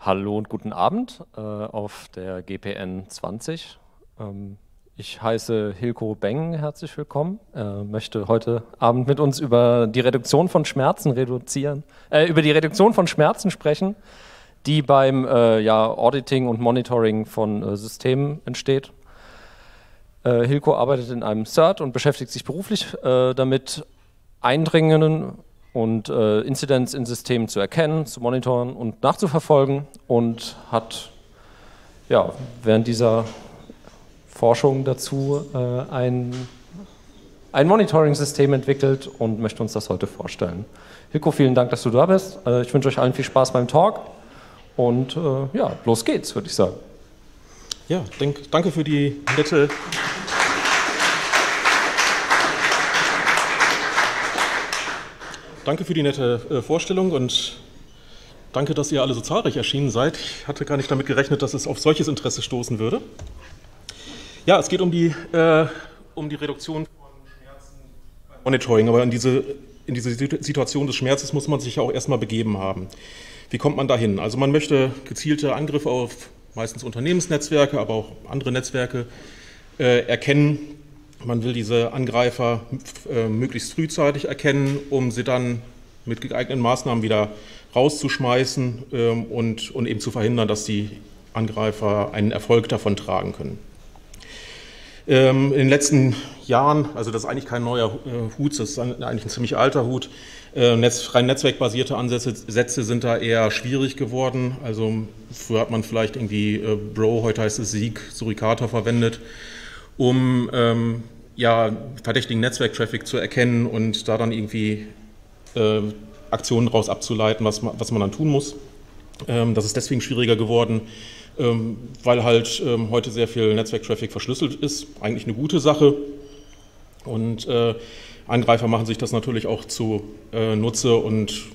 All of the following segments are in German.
Hallo und guten Abend äh, auf der GPN 20. Ähm, ich heiße Hilko Beng, herzlich willkommen. Äh, möchte heute Abend mit uns über die Reduktion von Schmerzen reduzieren, äh, über die Reduktion von Schmerzen sprechen, die beim äh, ja, Auditing und Monitoring von äh, Systemen entsteht. Äh, Hilko arbeitet in einem CERT und beschäftigt sich beruflich damit, eindringenden und äh, Incidents in Systemen zu erkennen, zu monitoren und nachzuverfolgen und hat ja, während dieser Forschung dazu äh, ein, ein Monitoring-System entwickelt und möchte uns das heute vorstellen. Hilko, vielen Dank, dass du da bist. Äh, ich wünsche euch allen viel Spaß beim Talk und äh, ja, los geht's, würde ich sagen. Ja, denk, danke für die nette Danke für die nette äh, Vorstellung und danke, dass ihr alle so zahlreich erschienen seid. Ich hatte gar nicht damit gerechnet, dass es auf solches Interesse stoßen würde. Ja, es geht um die, äh, um die Reduktion von Schmerzen beim Monitoring, aber in diese, in diese Situation des Schmerzes muss man sich ja auch erstmal begeben haben. Wie kommt man dahin? Also man möchte gezielte Angriffe auf meistens Unternehmensnetzwerke, aber auch andere Netzwerke äh, erkennen man will diese Angreifer äh, möglichst frühzeitig erkennen, um sie dann mit geeigneten Maßnahmen wieder rauszuschmeißen ähm, und, eben zu verhindern, dass die Angreifer einen Erfolg davon tragen können. Ähm, in den letzten Jahren, also das ist eigentlich kein neuer äh, Hut, das ist eigentlich ein ziemlich alter Hut, äh, rein netzwerkbasierte Ansätze Sätze sind da eher schwierig geworden. Also früher hat man vielleicht irgendwie Bro, heute heißt es Sieg, Suricata verwendet um ähm, ja, verdächtigen Netzwerktraffic zu erkennen und da dann irgendwie äh, Aktionen daraus abzuleiten, was man, was man dann tun muss. Ähm, das ist deswegen schwieriger geworden, ähm, weil halt ähm, heute sehr viel Netzwerktraffic verschlüsselt ist. Eigentlich eine gute Sache. Und äh, Angreifer machen sich das natürlich auch zu äh, Nutze und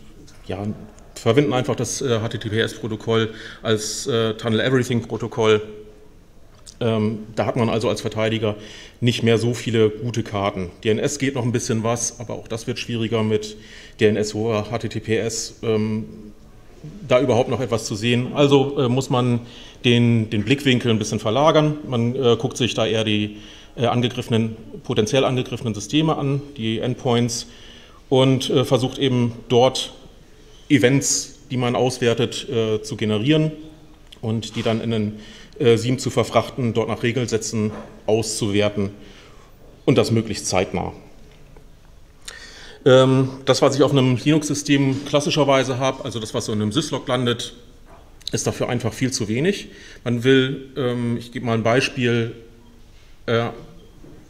ja, verwenden einfach das äh, HTTPS-Protokoll als äh, Tunnel Everything-Protokoll da hat man also als Verteidiger nicht mehr so viele gute Karten. DNS geht noch ein bisschen was, aber auch das wird schwieriger mit DNS oder HTTPS. Ähm, da überhaupt noch etwas zu sehen. Also äh, muss man den, den, Blickwinkel ein bisschen verlagern. Man äh, guckt sich da eher die äh, angegriffenen, potenziell angegriffenen Systeme an, die Endpoints, und äh, versucht eben dort Events, die man auswertet, äh, zu generieren und die dann in einen äh, SIEM zu verfrachten, dort nach Regelsätzen auszuwerten und das möglichst zeitnah. Ähm, das, was ich auf einem Linux-System klassischerweise habe, also das, was so in einem Syslog landet, ist dafür einfach viel zu wenig. Man will, ähm, ich gebe mal ein Beispiel, äh,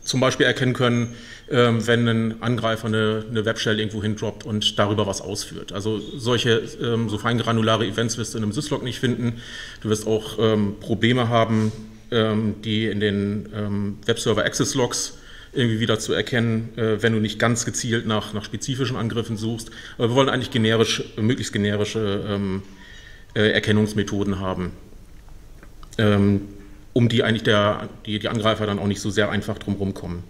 zum Beispiel erkennen können, ähm, wenn ein Angreifer eine, eine Webshell irgendwo hindroppt und darüber was ausführt. Also solche ähm, so feingranulare Events wirst du in einem Syslog nicht finden. Du wirst auch ähm, Probleme haben, die in den Webserver Access Logs irgendwie wieder zu erkennen, äh, wenn du nicht ganz gezielt nach, nach spezifischen Angriffen suchst. Aber wir wollen eigentlich generisch, möglichst generische ähm, äh, Erkennungsmethoden haben, ähm, um die eigentlich der, die, die Angreifer dann auch nicht so sehr einfach drumherum kommen.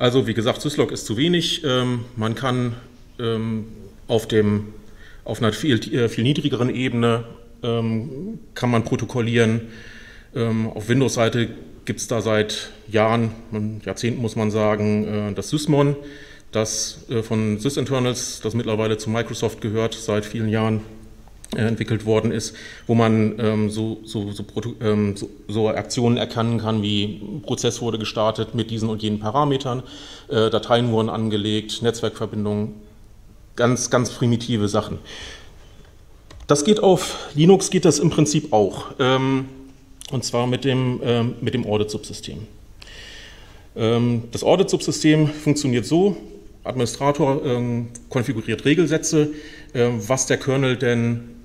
Also wie gesagt, Syslog ist zu wenig. Ähm, man kann ähm, auf, dem, auf einer viel, äh, viel niedrigeren Ebene ähm, kann man protokollieren. auf Windows-Seite gibt es da seit Jahren, Jahrzehnten muss man sagen, äh, das Sysmon, das äh, von SysInternals, das mittlerweile zu Microsoft gehört, seit vielen Jahren entwickelt worden ist, wo man ähm, so, so, so, ähm, so, Aktionen erkennen kann, wie Prozess wurde gestartet mit diesen und jenen Parametern, äh, Dateien wurden angelegt, Netzwerkverbindungen, ganz, ganz primitive Sachen. Das geht auf Linux, geht das im Prinzip auch, ähm, und zwar mit dem, ähm, mit dem Audit-Subsystem. Ähm, das Audit-Subsystem funktioniert so, Administrator ähm, konfiguriert Regelsätze, was der Kernel denn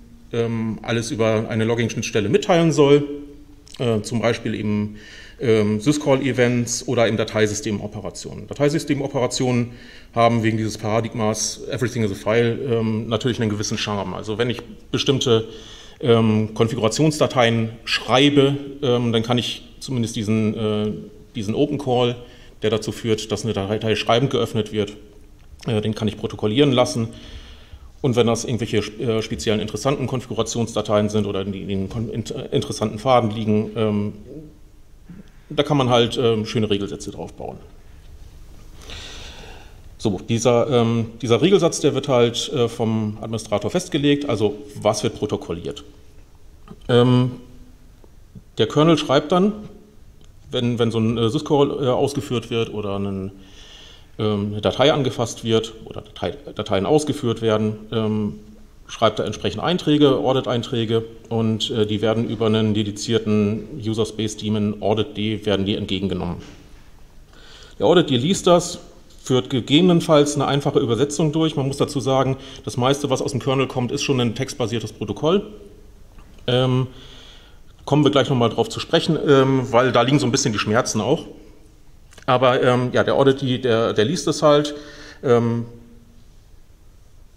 alles über eine Logging-Schnittstelle mitteilen soll, äh, zum Beispiel eben ähm, Syscall-Events oder im Dateisystemoperationen. Dateisystemoperationen haben wegen dieses Paradigmas Everything is a File ähm, natürlich einen gewissen Charme. Also wenn ich bestimmte ähm, Konfigurationsdateien schreibe, ähm, dann kann ich zumindest diesen, äh, diesen Open Call, der dazu führt, dass eine Datei schreibend geöffnet wird, äh, den kann ich protokollieren lassen Und wenn das irgendwelche äh, speziellen interessanten Konfigurationsdateien sind oder die in interessanten Farben liegen, ähm, da kann man halt ähm, schöne Regelsätze drauf bauen. So, dieser, ähm, dieser Regelsatz, der wird halt äh, vom Administrator festgelegt, also was wird protokolliert. Ähm, der Kernel schreibt dann, wenn, wenn so ein äh, Syscall äh, ausgeführt wird oder ein, eine Datei angefasst wird oder Datei, Dateien ausgeführt werden, ähm, schreibt er entsprechend Einträge, Audit-Einträge und äh, die werden über einen dedizierten User Space Daemon Audit-D werden die entgegengenommen. Der Audit-D liest das, führt gegebenenfalls eine einfache Übersetzung durch. Man muss dazu sagen, das meiste, was aus dem Kernel kommt, ist schon ein textbasiertes Protokoll. Ähm, kommen wir gleich nochmal drauf zu sprechen, ähm, weil da liegen so ein bisschen die Schmerzen auch. Aber ähm, ja, der Audit, der, der liest es halt, ähm,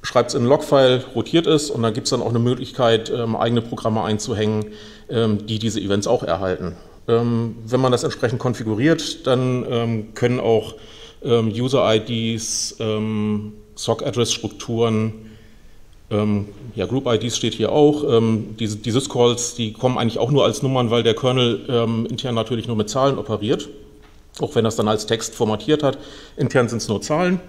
schreibt es in ein Logfile, rotiert es und dann gibt es dann auch eine Möglichkeit, ähm, eigene Programme einzuhängen, ähm, die diese Events auch erhalten. Ähm, wenn man das entsprechend konfiguriert, dann ähm, können auch User-IDs, SOC-Address-Strukturen, ja, Group-IDs steht hier auch. diese, die Syscalls, die kommen eigentlich auch nur als Nummern, weil der Kernel intern natürlich nur mit Zahlen operiert auch wenn das dann als Text formatiert hat. Intern sind es nur Zahlen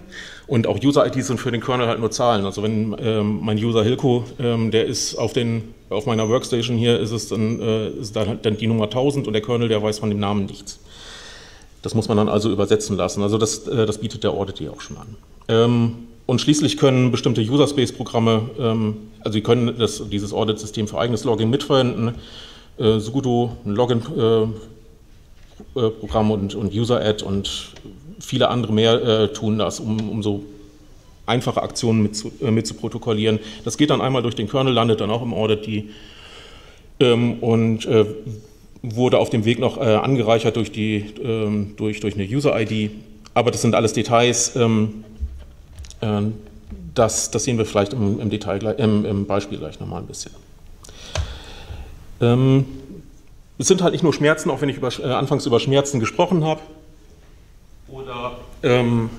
und auch User-IDs sind für den Kernel halt nur Zahlen. Also wenn ähm, mein User Hilko, ähm, der ist auf, den, auf meiner Workstation hier, ist es dann, äh, ist dann, dann die Nummer 1000 und der Kernel, der weiß von dem Namen nichts. Das muss man dann also übersetzen lassen. Also das, äh, das bietet der Audit auch schon an. Ähm, und schließlich können bestimmte User-Space-Programme, ähm, also sie können das, dieses Audit-System für eigenes Login mitverwenden. Äh, sudo, ein Login äh, Programm und, und User-Ad und viele andere mehr äh, tun das, um, um so einfache Aktionen mit zu, äh, mit zu protokollieren. Das geht dann einmal durch den Kernel, landet dann auch im Audit die ähm, und äh, wurde auf dem Weg noch äh, angereichert durch, die, ähm, durch, durch eine User-ID. Aber das sind alles Details. Ähm, äh, das, das sehen wir vielleicht im, im Detail, im, im Beispiel gleich nochmal ein bisschen. Ähm, es sind halt nicht nur Schmerzen, auch wenn ich über, äh, anfangs über Schmerzen gesprochen habe. Oder, ähm,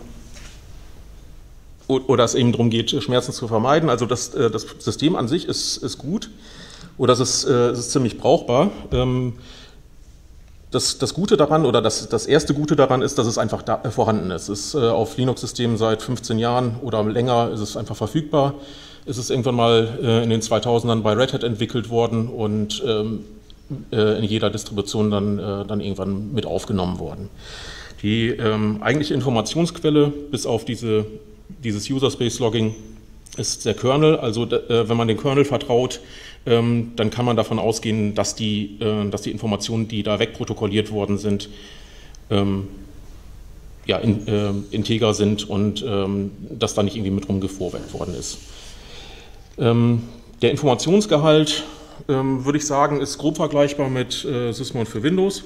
oder es eben darum geht, Schmerzen zu vermeiden. Also das, äh, das System an sich ist, ist gut oder es ist, äh, es ist ziemlich brauchbar. Ähm, das, das, Gute daran oder das, das, erste Gute daran ist, dass es einfach da, äh, vorhanden ist. Es ist äh, auf Linux-Systemen seit 15 Jahren oder länger ist es einfach verfügbar. Es ist irgendwann mal äh, in den 2000ern bei Red Hat entwickelt worden und ähm, äh, in jeder Distribution dann, äh, dann irgendwann mit aufgenommen worden. Die ähm, eigentliche Informationsquelle bis auf diese, dieses User Space Logging ist der Kernel. Also äh, wenn man dem Kernel vertraut, ähm, dann kann man davon ausgehen, dass die, äh, dass die Informationen, die da wegprotokolliert worden sind, ähm, ja, in, äh, integer sind und ähm, dass da nicht irgendwie mit rumgevorwerkt worden ist. Ähm, der Informationsgehalt ähm, würde ich sagen, ist grob vergleichbar mit äh, Sysmon für Windows.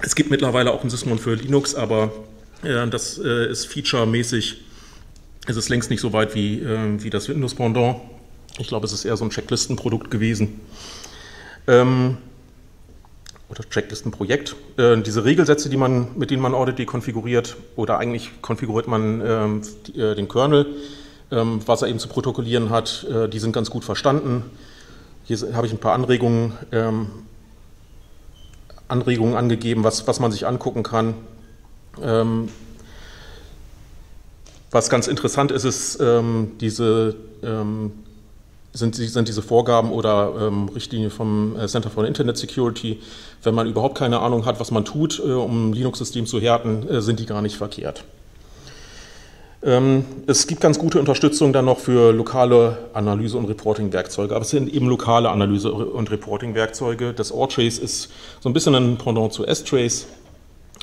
Es gibt mittlerweile auch ein Sysmon für Linux, aber äh, das äh, ist featuremäßig, es ist längst nicht so weit wie, äh, wie das Windows-Pendant. Ich glaube, es ist eher so ein Checklistenprodukt gewesen. Ähm, oder Checklistenprojekt. Äh, diese Regelsätze, die man, mit denen man Audit konfiguriert, oder eigentlich konfiguriert man ähm, äh, den Kernel, was er eben zu protokollieren hat, äh, die sind ganz gut verstanden. Hier habe ich ein paar Anregungen, ähm, Anregungen angegeben, was, was man sich angucken kann. Ähm, was ganz interessant ist, ist diese, sind, sind, diese Vorgaben oder ähm, Richtlinien vom äh, Center for Internet Security. Wenn man überhaupt keine Ahnung hat, was man tut, äh, um ein Linux-System zu härten, sind die gar nicht verkehrt. Ähm, es gibt ganz gute Unterstützung dann noch für lokale Analyse- und Reporting-Werkzeuge, aber es sind eben lokale Analyse- und Reporting-Werkzeuge. Das ORTrace ist so ein bisschen ein Pendant zu S-Trace,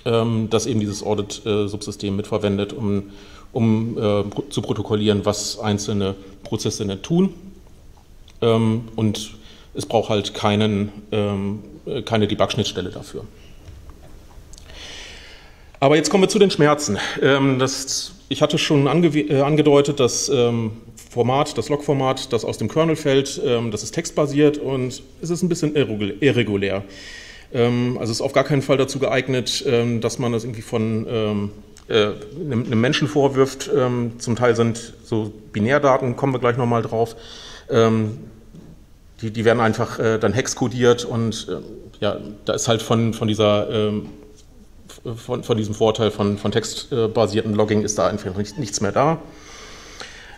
ähm, das eben dieses Audit-Subsystem mitverwendet, um, um äh, zu protokollieren, was einzelne Prozesse nicht tun. Ähm, und es braucht halt keinen, keine Debug-Schnittstelle dafür. Aber jetzt kommen wir zu den Schmerzen. Das ich hatte schon ange äh, angedeutet, das ähm, Format, das Log-Format, das aus dem Kernel fällt, ähm, das ist textbasiert und es ist ein bisschen irregulär. Ähm, also es ist auf gar keinen Fall dazu geeignet, ähm, dass man das irgendwie von, ähm, äh, einem Menschen vorwirft. Ähm, zum Teil sind so Binärdaten, kommen wir gleich nochmal drauf. Ähm, die, die werden einfach äh, dann hexkodiert und ja, da ist halt von, von dieser ähm, von, von, diesem Vorteil von, von textbasierten Logging ist da einfach nichts mehr da.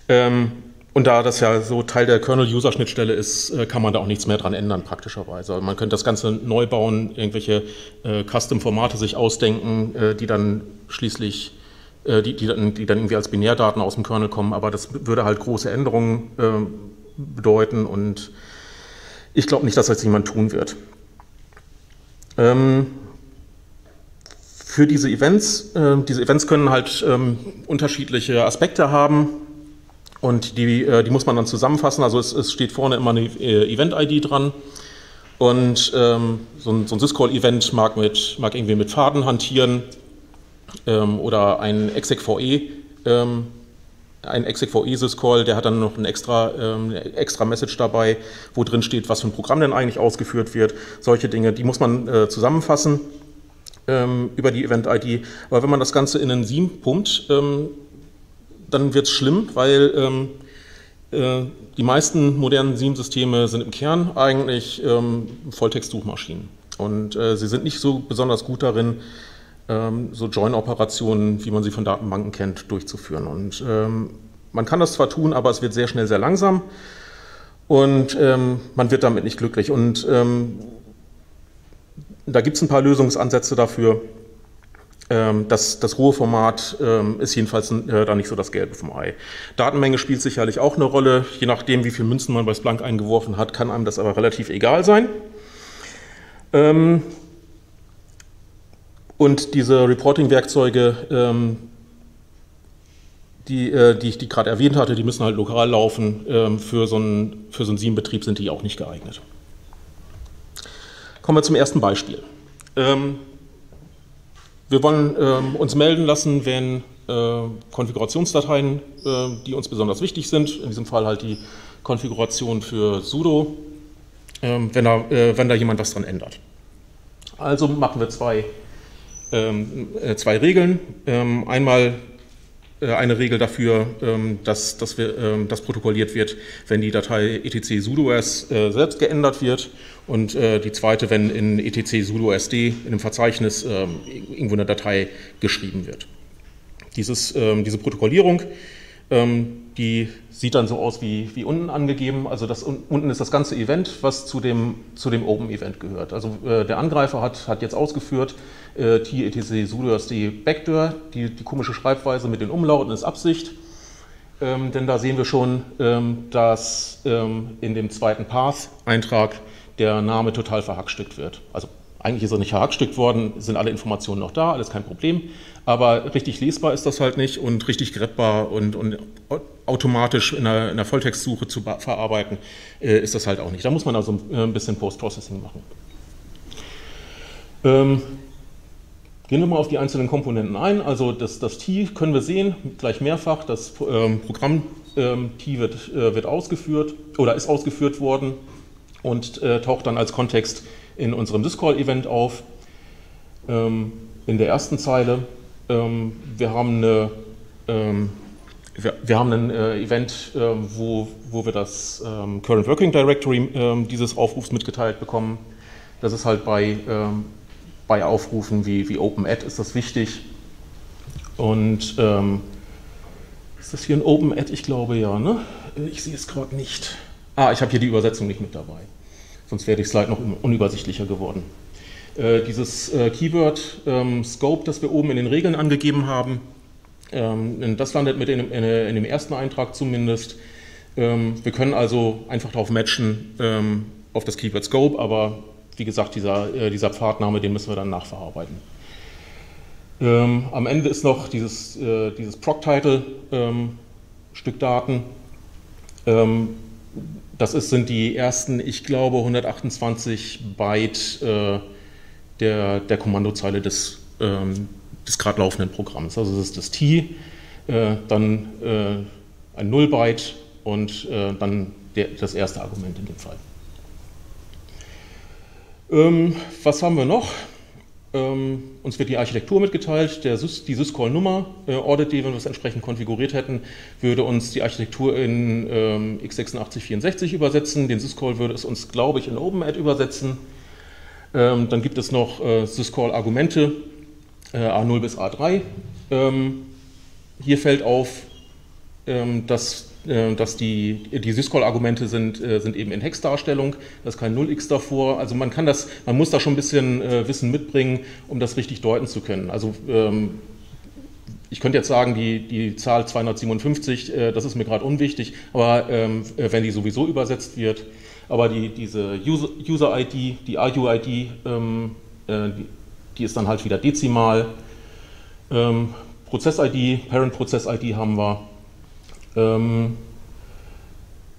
Ähm, und da das ja so Teil der Kernel-User-Schnittstelle ist, äh, kann man da auch nichts mehr dran ändern, praktischerweise. Also man könnte das Ganze neu bauen, irgendwelche äh, Custom-Formate sich ausdenken, äh, die dann schließlich, äh, die, die, dann, die dann irgendwie als Binärdaten aus dem Kernel kommen, aber das würde halt große Änderungen äh, bedeuten und ich glaube nicht, dass das jemand tun wird. Ähm, für diese Events, äh, diese Events können halt ähm, unterschiedliche Aspekte haben und die, äh, die muss man dann zusammenfassen. Also es, es steht vorne immer eine äh, Event-ID dran. Und ähm, so ein, so ein Syscall-Event mag, mag irgendwie mit Faden hantieren ähm, oder ein execve, ähm, ein execve Syscall, der hat dann noch ein extra, ähm, extra Message dabei, wo drin steht, was für ein Programm denn eigentlich ausgeführt wird. Solche Dinge, die muss man äh, zusammenfassen ähm, über die Event-ID. Aber wenn man das Ganze in einen Seam pumpt, ähm, dann wird es schlimm, weil ähm, äh, die meisten modernen SIEM-Systeme sind im Kern eigentlich ähm, Volltext-Suchmaschinen. Und äh, sie sind nicht so besonders gut darin, ähm, so Join-Operationen, wie man sie von Datenbanken kennt, durchzuführen. Und ähm, man kann das zwar tun, aber es wird sehr schnell sehr langsam und ähm, man wird damit nicht glücklich. Und ähm, da gibt es ein paar Lösungsansätze dafür. Ähm, das, das rohe Format ähm, ist jedenfalls äh, da nicht so das Gelbe vom Ei. Datenmenge spielt sicherlich auch eine Rolle. Je nachdem, wie viele Münzen man bei Splunk eingeworfen hat, kann einem das aber relativ egal sein. Ähm, und diese Reporting-Werkzeuge, die, äh, die ich die gerade erwähnt hatte, die müssen halt lokal laufen. Für so einen, für so einen SIEM-Betrieb sind die auch nicht geeignet. Kommen wir zum ersten Beispiel. Wir wollen äh, uns melden lassen, wenn äh, Konfigurationsdateien, äh, die uns besonders wichtig sind, in diesem Fall halt die Konfiguration für sudo, ähm, wenn da, äh, wenn da jemand was dran ändert. Also machen wir zwei, ähm, äh, zwei Regeln. Ähm, einmal äh, eine Regel dafür, ähm, dass, dass, wir, ähm, dass protokolliert wird, wenn die Datei etc sudoers äh, selbst geändert wird und äh, die zweite, wenn in etc sudoSD in einem Verzeichnis ähm, irgendwo eine Datei geschrieben wird. Dieses, diese Protokollierung, die sieht dann so aus wie, wie unten angegeben. Also das, unten ist das ganze Event, was zu dem, zu dem Open-Event gehört. Also der Angreifer hat, hat jetzt ausgeführt, äh, T, etc, sudo ist die Backdoor, die, die komische Schreibweise mit den Umlauten ist Absicht. Ähm, denn da sehen wir schon, ähm, dass ähm, in dem zweiten Path-Eintrag der Name total verhackstückt wird. Also eigentlich ist er nicht verhackstückt worden, sind alle Informationen noch da, alles kein Problem. Aber richtig lesbar ist das halt nicht und richtig greppbar und, und automatisch in einer, in einer, Volltextsuche zu verarbeiten äh, ist das halt auch nicht. Da muss man also ein bisschen Post-Processing machen. Gehen wir mal auf die einzelnen Komponenten ein. Also das, das T können wir sehen, gleich mehrfach. Das ähm, Programm ähm, T wird, äh, wird ausgeführt oder ist ausgeführt worden und äh, taucht dann als Kontext in unserem Syscall-Event auf. Ähm, in der ersten Zeile. Ähm, wir haben eine ähm, wir, wir, haben ein äh, Event, äh, wo, wo wir das ähm, Current Working Directory äh, dieses Aufrufs mitgeteilt bekommen. Das ist halt bei ähm, bei Aufrufen wie, wie OpenAd ist das wichtig. Und ähm, ist das hier ein OpenAd? Ich glaube ja, ne? Ich sehe es gerade nicht. Ah, ich habe hier die Übersetzung nicht mit dabei. Sonst wäre die Slide noch unübersichtlicher geworden. Äh, dieses äh, Keyword ähm, Scope, das wir oben in den Regeln angegeben haben, ähm, das landet mit in, in, in, dem ersten Eintrag zumindest. Ähm, wir können also einfach darauf matchen ähm, auf das Keyword Scope, aber wie gesagt, dieser, äh, dieser Pfadname, den müssen wir dann nachverarbeiten. Ähm, am Ende ist noch dieses, äh, dieses Proc-Title ähm, Daten. Ähm, das ist, sind die ersten, ich glaube, 128 Byte äh, der, der Kommandozeile des, ähm, des gerade laufenden Programms. Also das ist das T, äh, dann äh, ein 0 Byte und äh, dann der, das erste Argument in dem Fall. Ähm, was haben wir noch? Ähm, uns wird die Architektur mitgeteilt, der Sys, die Syscall-Nummer, äh, Audit, wenn wir es entsprechend konfiguriert hätten, würde uns die Architektur in ähm, x86-64 übersetzen. Den Syscall würde es uns, glaube ich, in OpenAD übersetzen. Ähm, dann gibt es noch äh, Syscall-Argumente, äh, A0 bis A3. Ähm, hier fällt auf, ähm, dass dass die, die Syscall-Argumente sind, äh, sind eben in Hex-Darstellung, da ist kein 0x davor. Also man kann das, man muss da schon ein bisschen äh, Wissen mitbringen, um das richtig deuten zu können. Also ähm, ich könnte jetzt sagen, die, die Zahl 257, das ist mir gerade unwichtig, aber ähm, wenn die sowieso übersetzt wird, aber die, diese User-ID, die RUID, die, die ist dann halt wieder dezimal. Prozess-ID, Parent-Prozess-ID haben wir. Ähm,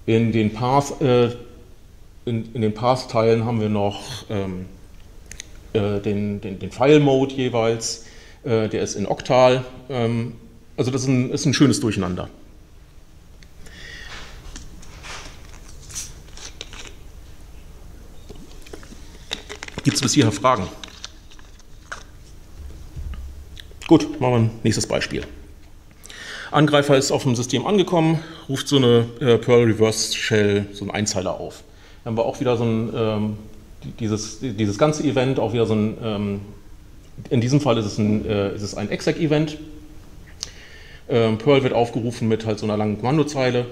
in den Path, äh, in, in, den Path-Teilen haben wir noch ähm, äh, den, den, den File-Mode jeweils, äh, der ist in Octal. Ähm, also das ist ein, ist ein schönes Durcheinander. Gibt es bis hierher Fragen? Gut, machen wir ein nächstes Beispiel. Angreifer ist auf dem System angekommen, ruft so eine äh, Perl Reverse Shell, so einen Einzeiler auf. Dann haben wir auch wieder so ein, ähm, dieses, dieses ganze Event, auch wieder so ein, ähm, in diesem Fall ist es ein, äh, ist es ein Exec-Event. Ähm, Perl wird aufgerufen mit halt so einer langen Kommandozeile.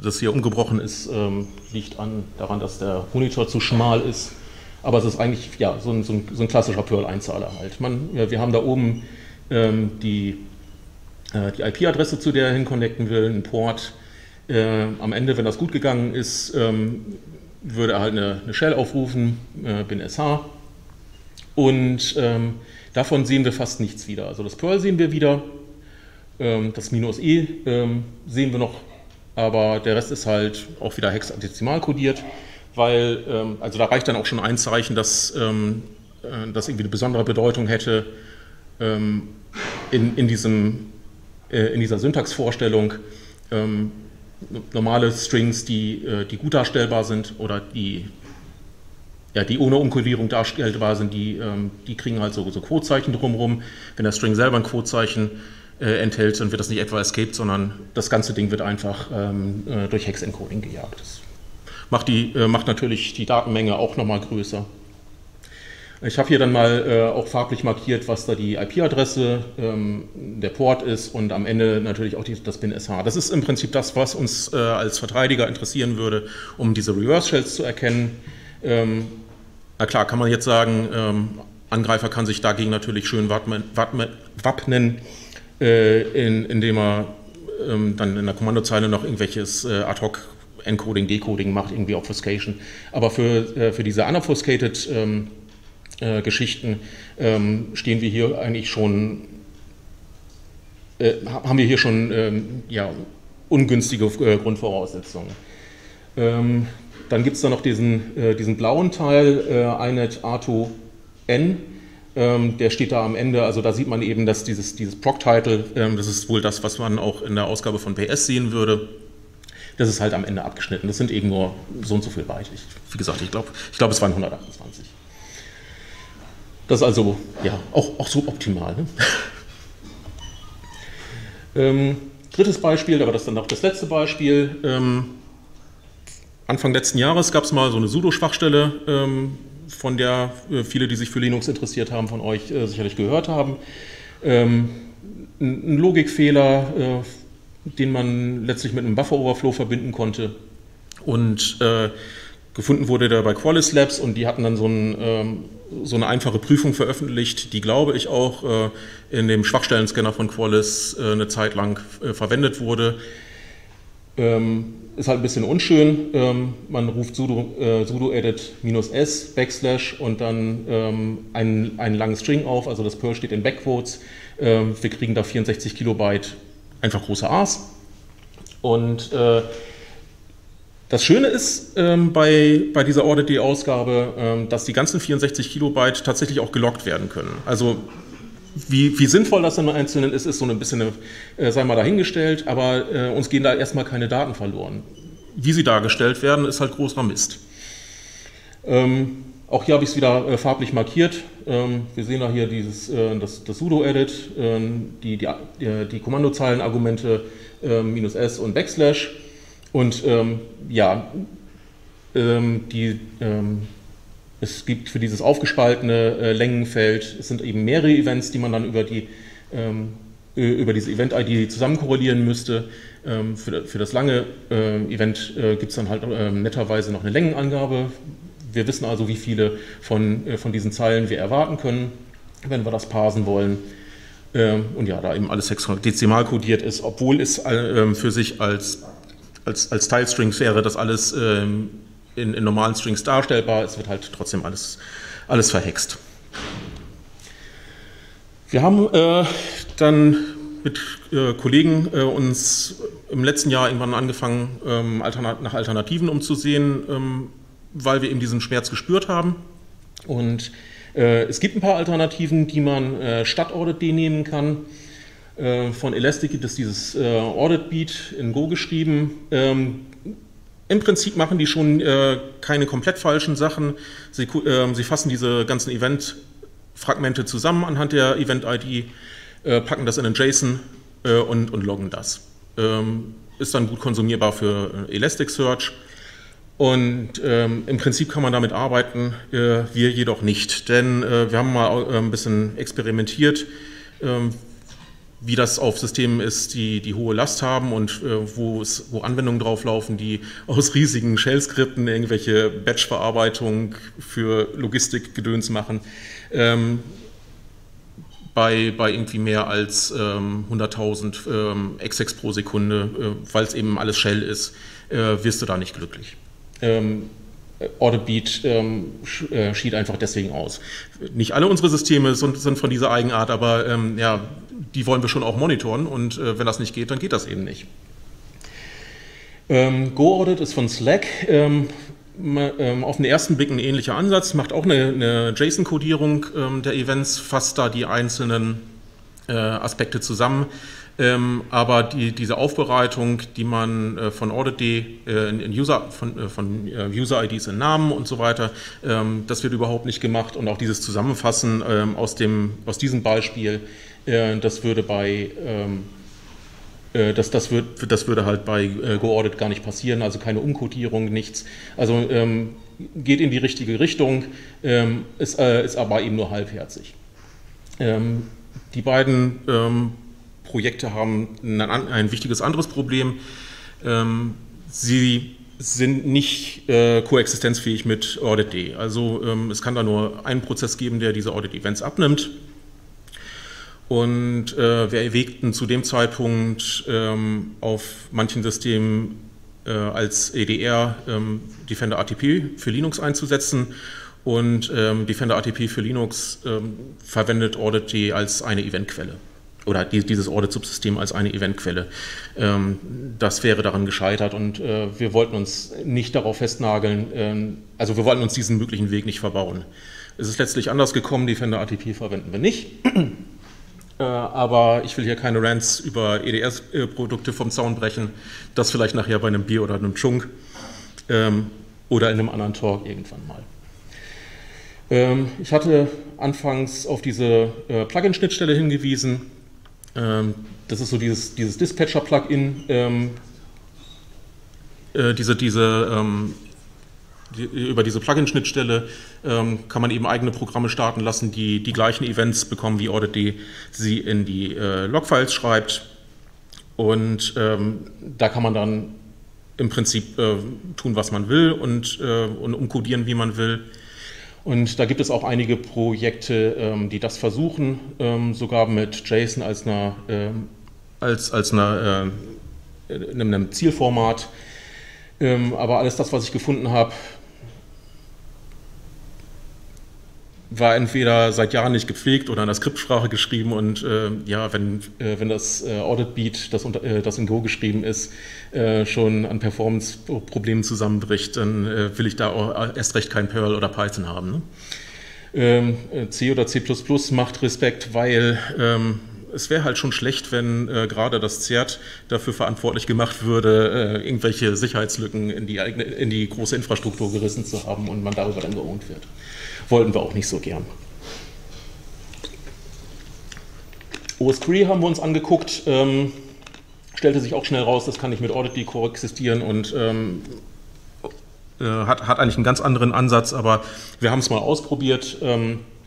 Das hier umgebrochen ist, ähm, liegt an, daran, dass der Monitor zu schmal ist. Aber es ist eigentlich ja, so, ein, so ein, so ein klassischer Perl-Einzahler halt. Man, ja, wir haben da oben ähm, die die IP-Adresse, zu der er hinconnecten will, ein Port. Äh, am Ende, wenn das gut gegangen ist, ähm, würde er halt eine, eine Shell aufrufen, äh, bin SH. Und ähm, davon sehen wir fast nichts wieder. Also das Perl sehen wir wieder, ähm, das Minus E ähm, sehen wir noch, aber der Rest ist halt auch wieder hexadezimal kodiert, weil, ähm, also da reicht dann auch schon ein Zeichen, dass ähm, äh, das irgendwie eine besondere Bedeutung hätte in, in diesem äh, in dieser Syntaxvorstellung ähm, normale Strings, die, äh, die gut darstellbar sind oder die, ja, die ohne Umkodierung darstellbar sind, die, ähm, die kriegen halt so, so Quotezeichen drumherum. Wenn der String selber ein Quotezeichen äh, enthält, dann wird das nicht etwa escaped, sondern das ganze Ding wird einfach ähm, äh, durch Hex-Encoding gejagt. Das macht, die, äh, macht natürlich die Datenmenge auch nochmal größer. Ich habe hier dann mal äh, auch farblich markiert, was da die IP-Adresse, ähm, der Port ist und am Ende natürlich auch die, das BIN-SH. Das ist im Prinzip das, was uns äh, als Verteidiger interessieren würde, um diese Reverse-Shells zu erkennen. Ähm, na klar, kann man jetzt sagen, ähm, Angreifer kann sich dagegen natürlich schön wappnen, äh, in, indem er ähm, dann in der Kommandozeile noch irgendwelches äh, Ad-Hoc Encoding, Decoding macht, irgendwie Obfuscation. Aber für, äh, für diese unobfuscated ähm, äh, Geschichten ähm, stehen wir hier eigentlich schon, äh, haben wir hier schon ähm, ja, ungünstige äh, Grundvoraussetzungen. Ähm, dann gibt es da noch diesen, äh, diesen blauen Teil, äh, iNet Arto N. Ähm, der steht da am Ende, also da sieht man eben, dass dieses, dieses Proc-Title, ähm, das ist wohl das, was man auch in der Ausgabe von PS sehen würde. Das ist halt am Ende abgeschnitten. Das sind eben nur so und so viel weit. Ich, wie gesagt, ich glaube, ich glaub, es waren 128. Das ist also ja, auch, auch so optimal. Ne? ähm, drittes Beispiel, aber das ist dann auch das letzte Beispiel. Ähm, Anfang letzten Jahres gab es mal so eine Sudo-Schwachstelle, ähm, von der äh, viele, die sich für Linux interessiert haben, von euch äh, sicherlich gehört haben. Ähm, ein Logikfehler, äh, den man letztlich mit einem Buffer-Overflow verbinden konnte. Und äh, gefunden wurde der bei Qualys Labs und die hatten dann so, ein, ähm, so eine einfache Prüfung veröffentlicht, die, glaube ich, auch äh, in dem Schwachstellenscanner von Qualys äh, eine Zeit lang äh, verwendet wurde. Ähm, ist halt ein bisschen unschön. Ähm, man ruft sudo, sudo edit "-s", Backslash und dann ähm, einen, einen langen String auf, also das Perl steht in Backquotes. Wir kriegen da 64 Kilobyte einfach große A's. Und äh, das Schöne ist ähm, bei, bei dieser Audit-D-Ausgabe, ähm, dass die ganzen 64 Kilobyte tatsächlich auch gelockt werden können. Also wie, wie sinnvoll das im Einzelnen ist, ist so ein bisschen, äh, sei mal dahingestellt, aber äh, uns gehen da erstmal keine Daten verloren. Wie sie dargestellt werden, ist halt großer Mist. Ähm, auch hier habe ich es wieder äh, farblich markiert. Ähm, wir sehen da hier dieses, äh, das, das Sudo-Edit, ähm, die, die, die Kommandozeilenargumente ähm, minus S und Backslash. Und ähm, ja, ähm, die, ähm, es gibt für dieses aufgespaltene äh, Längenfeld, es sind eben mehrere Events, die man dann über, die, über diese Event-ID zusammen korrelieren müsste. Für, für das lange Event äh, gibt es dann halt netterweise noch eine Längenangabe, wir wissen also, wie viele von, äh, von diesen Zeilen wir erwarten können, wenn wir das parsen wollen. Ähm, und ja, da eben alles dezimal kodiert ist, obwohl es ähm, für sich als, als, als Teilstrings wäre, das alles ähm, in, in normalen Strings darstellbar. Es wird halt trotzdem alles, alles verhext. Wir haben äh, dann mit äh, Kollegen äh, uns im letzten Jahr irgendwann angefangen, ähm, alternat nach Alternativen umzusehen, ähm, weil wir eben diesen Schmerz gespürt haben. Und äh, es gibt ein paar Alternativen, die man äh, statt AuditD nehmen kann. Äh, von Elastic gibt es dieses äh, AuditBeat in Go geschrieben. Ähm, Im Prinzip machen die schon äh, keine komplett falschen Sachen. Sie, ähm, sie fassen diese ganzen Event-Fragmente zusammen anhand der Event-ID, packen das in einen JSON und, und loggen das. Ähm, ist dann gut konsumierbar für Elasticsearch. Und ähm, im Prinzip kann man damit arbeiten, äh, wir jedoch nicht. Denn äh, wir haben mal äh, ein bisschen experimentiert, ähm, wie das auf Systemen ist, die, die hohe Last haben und äh, wo, es, wo Anwendungen drauflaufen, die aus riesigen Shell-Skripten irgendwelche Batch-Verarbeitung für Logistikgedöns machen. Ähm, bei, bei irgendwie mehr als ähm, 100.000 ähm, Execs pro Sekunde, äh, weil es eben alles Shell ist, äh, wirst du da nicht glücklich ähm, Auditbeat ähm, äh, schied einfach deswegen aus. Nicht alle unsere Systeme sind, sind von dieser Eigenart, aber ähm, ja, die wollen wir schon auch monitoren und äh, wenn das nicht geht, dann geht das eben nicht. Ähm, GoAudit ist von Slack. Ähm, ähm, auf den ersten Blick ein ähnlicher Ansatz, macht auch eine, eine JSON-Kodierung ähm, der Events, fasst da die einzelnen äh, Aspekte zusammen. Ähm, aber die, diese Aufbereitung, die man äh, von AuditD äh, in, in User, von, äh, von äh, User-IDs in Namen und so weiter, ähm, das wird überhaupt nicht gemacht. Und auch dieses Zusammenfassen ähm, aus, dem, aus diesem Beispiel, äh, das würde bei ähm, äh, das, das, wird, das würde halt bei GoAudit gar nicht passieren, also keine Umkodierung, nichts. Also ähm, geht in die richtige Richtung, ähm, ist, ist aber eben nur halbherzig. die beiden Projekte haben ein, ein wichtiges anderes Problem. Ähm, sie sind nicht äh, koexistenzfähig mit Audit-D. Also ähm, es kann da nur einen Prozess geben, der diese Audit-Events abnimmt. Und äh, wir erwägten zu dem Zeitpunkt ähm, auf manchen Systemen äh, als EDR ähm, Defender ATP für Linux einzusetzen. Und ähm, Defender ATP für Linux ähm, verwendet Audit-D als eine Eventquelle oder dieses Audit-Subsystem als eine Eventquelle. Ähm, das wäre daran gescheitert und äh, wir wollten uns nicht darauf festnageln, ähm, also wir wollten uns diesen möglichen Weg nicht verbauen. Es ist letztlich anders gekommen, Defender ATP verwenden wir nicht. Äh, aber ich will hier keine Rants über EDS-Produkte vom Zaun brechen. Das vielleicht nachher bei einem Bier oder einem Chunk ähm, oder in einem anderen Talk irgendwann mal. Ich hatte anfangs auf diese äh, Plugin-Schnittstelle hingewiesen. Ähm, das ist so dieses, dieses Dispatcher-Plugin, ähm, äh, diese, diese, ähm, über diese Plugin-Schnittstelle ähm, kann man eben eigene Programme starten lassen, die die gleichen Events bekommen, wie AuditD sie in die äh, Logfiles schreibt. Und ähm, da kann man dann im Prinzip äh, tun, was man will und, äh, und umkodieren, wie man will. Und da gibt es auch einige Projekte, ähm, die das versuchen, ähm, sogar mit JSON als einer, ähm, als, als einer, in einem Zielformat. aber alles das, was ich gefunden habe, war entweder seit Jahren nicht gepflegt oder in der Skriptsprache geschrieben und äh, ja, wenn, äh, wenn das äh, Audit Beat, das, äh, das in Go geschrieben ist, äh, schon an Performance-Problemen zusammenbricht, dann äh, will ich da auch erst recht kein Perl oder Python haben. Ne? Ähm, C oder C++ macht Respekt, weil ähm, es wäre halt schon schlecht, wenn äh, gerade das ZERT dafür verantwortlich gemacht würde, äh, irgendwelche Sicherheitslücken in die, eigene, in die große Infrastruktur gerissen zu haben und man darüber dann geohnt wird. Wollten wir auch nicht so gern. OS3 haben wir uns angeguckt. Ähm, stellte sich auch schnell raus, das kann nicht mit Audit koexistieren und ähm, äh, hat, hat eigentlich einen ganz anderen Ansatz, aber wir haben es mal ausprobiert. Ähm, äh,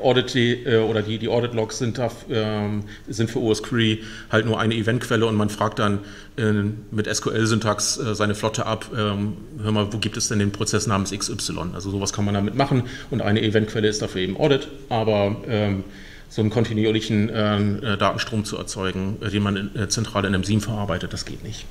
Audit äh, oder die, die Audit Logs sind, da, ähm, sind für OS Query halt nur eine Eventquelle und man fragt dann äh, mit SQL-Syntax äh, seine Flotte ab, ähm, hör mal, wo gibt es denn den Prozess namens XY? Also sowas kann man damit machen und eine Eventquelle ist dafür eben Audit, aber ähm, so einen kontinuierlichen äh, äh, Datenstrom zu erzeugen, äh, den man äh, zentral in einem SIEM verarbeitet, das geht nicht.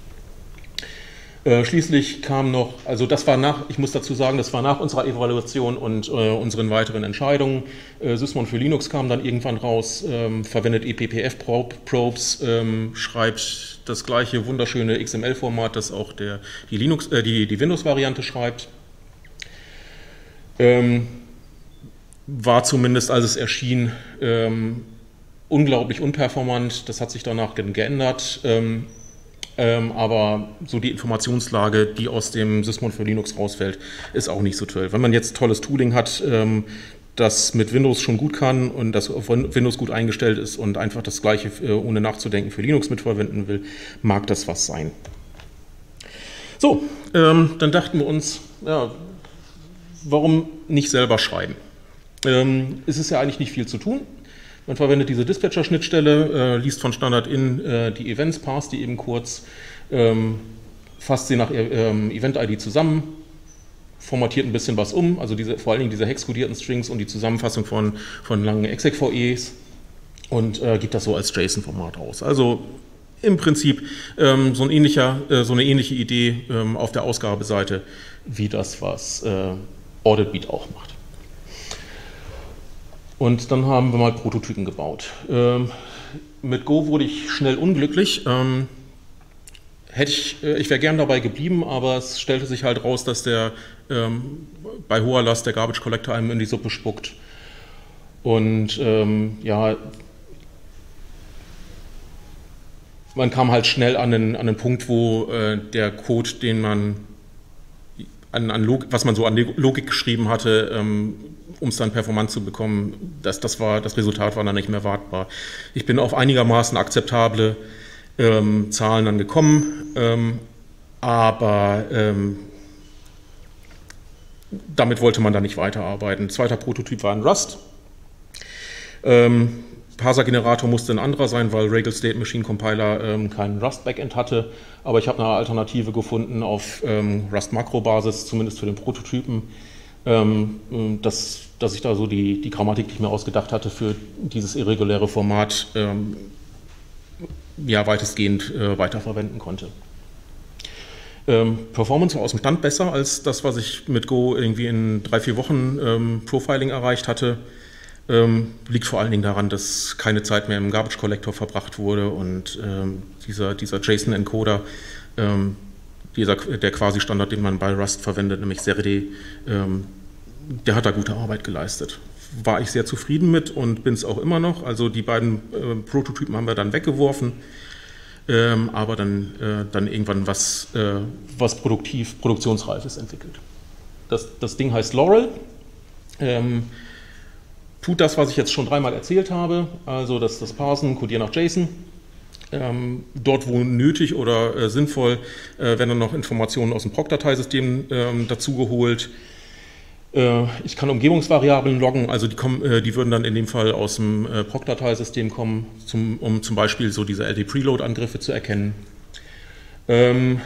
Äh, schließlich kam noch, also das war nach, ich muss dazu sagen, das war nach unserer Evaluation und äh, unseren weiteren Entscheidungen. Äh, Sysmon für Linux kam dann irgendwann raus, ähm, verwendet ePPF-Probes, ähm, schreibt das gleiche wunderschöne XML-Format, das auch der, die, äh, die, die Windows-Variante schreibt. Ähm, war zumindest, als es erschien, ähm, unglaublich unperformant. Das hat sich danach geändert. Ähm, aber so die Informationslage, die aus dem Sysmon für Linux rausfällt, ist auch nicht so toll. Wenn man jetzt tolles Tooling hat, ähm, das mit Windows schon gut kann und das auf Windows gut eingestellt ist und einfach das gleiche äh, ohne nachzudenken für Linux mitverwenden will, mag das was sein. So, ähm, dann dachten wir uns, ja, warum nicht selber schreiben? ähm, ist es ja eigentlich nicht viel zu tun. Man verwendet diese Dispatcher-Schnittstelle, äh, liest von Standard in äh, die Events, parst die eben kurz, ähm, fasst sie nach ähm, Event-ID zusammen, formatiert ein bisschen was um, also diese, vor allen Dingen diese hexkodierten Strings und die Zusammenfassung von, von langen exec-VEs und äh, gibt das so als JSON-Format aus. Also im Prinzip ähm, so, ein ähnlicher, äh, so, eine ähnliche Idee ähm, auf der Ausgabeseite wie das, was äh, AuditBeat auch macht. Und dann haben wir mal Prototypen gebaut. Ähm, mit Go wurde ich schnell unglücklich. Ähm, hätte ich, äh, ich wäre gern dabei geblieben, aber es stellte sich halt raus, dass der ähm, bei hoher Last der Garbage Collector einem in die Suppe spuckt. Und ähm, ja, man kam halt schnell an den, an den Punkt, wo äh, der Code, den man an, an Log, was man so an Logik geschrieben hatte, ähm, um es dann performant zu bekommen, das, das, war, das Resultat war dann nicht mehr wartbar. Ich bin auf einigermaßen akzeptable ähm, Zahlen dann gekommen, ähm, aber ähm, damit wollte man dann nicht weiterarbeiten. Zweiter Prototyp war ein Rust. Ähm, Parser-Generator musste ein anderer sein, weil Regal State Machine Compiler ähm, kein Rust-Backend hatte. Aber ich habe eine Alternative gefunden auf ähm, Rust-Makro-Basis, zumindest für den Prototypen, ähm, dass, dass ich da so die, die Grammatik, die ich mir ausgedacht hatte, für dieses irreguläre Format ähm, ja, weitestgehend äh, weiterverwenden konnte. Ähm, Performance war aus dem Stand besser als das, was ich mit Go irgendwie in drei, vier Wochen ähm, Profiling erreicht hatte. Ähm, liegt vor allen Dingen daran, dass keine Zeit mehr im Garbage Collector verbracht wurde und ähm, dieser, dieser JSON-Encoder, ähm, dieser, der quasi Standard, den man bei Rust verwendet, nämlich Seride, ähm, der hat da gute Arbeit geleistet. War ich sehr zufrieden mit und bin es auch immer noch. Also die beiden äh, Prototypen haben wir dann weggeworfen, ähm, aber dann, äh, dann irgendwann was, äh, was produktiv, produktionsreifes entwickelt. Das, das Ding heißt Laurel. Ähm, tut das, was ich jetzt schon dreimal erzählt habe, also das, das Parsen, Codieren nach JSON. Ähm, dort, wo nötig oder äh, sinnvoll, äh, werden dann noch Informationen aus dem PROC-Dateisystem ähm, dazugeholt. Äh, ich kann Umgebungsvariablen loggen, also die, kommen, äh, die würden dann in dem Fall aus dem äh, PROC-Dateisystem kommen, zum, um zum Beispiel so diese LD-Preload-Angriffe zu erkennen. Ähm,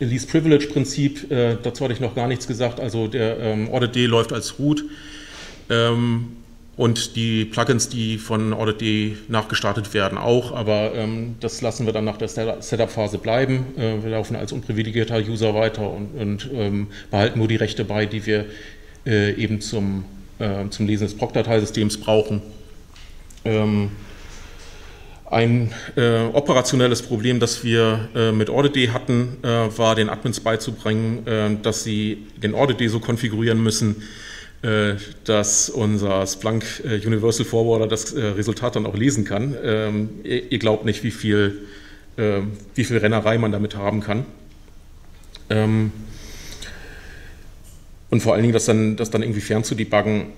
Least Privilege Prinzip, äh, dazu hatte ich noch gar nichts gesagt. Also der ähm, Audit läuft als Root ähm, und die Plugins, die von Audit nachgestartet werden, auch. Aber ähm, das lassen wir dann nach der Setup-Phase bleiben. Äh, wir laufen als unprivilegierter User weiter und, und ähm, behalten nur die Rechte bei, die wir äh, eben zum, äh, zum Lesen des PROC-Dateisystems brauchen. Ein äh, operationelles Problem, das wir äh, mit AuditD hatten, äh, war den Admins beizubringen, äh, dass sie den AuditD so konfigurieren müssen, äh, dass unser Splunk äh, Universal Forwarder das Resultat dann auch lesen kann. Ähm, ihr, glaubt nicht, wie viel, wie viel Rennerei man damit haben kann. Ähm, und vor allen Dingen, das dann, das dann irgendwie fern zu debuggen,